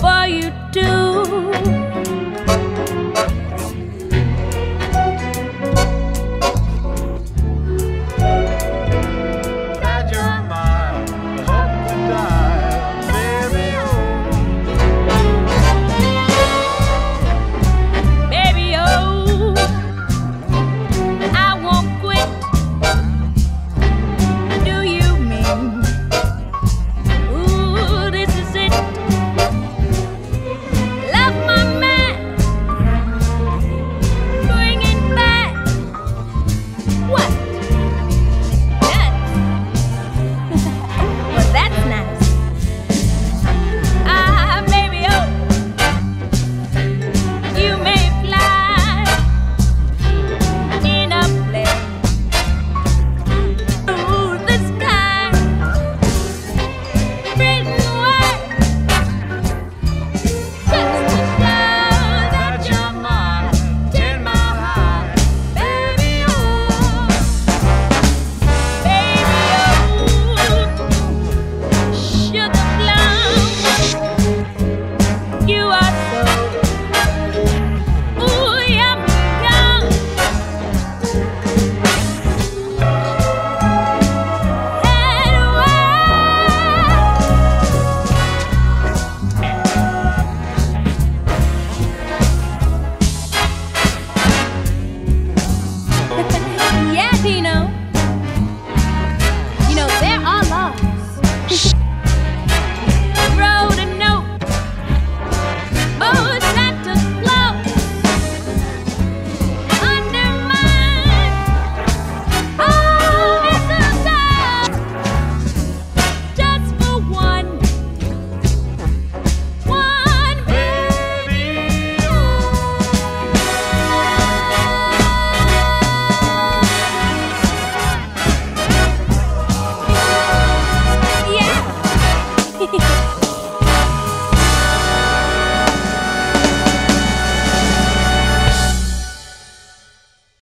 for you do.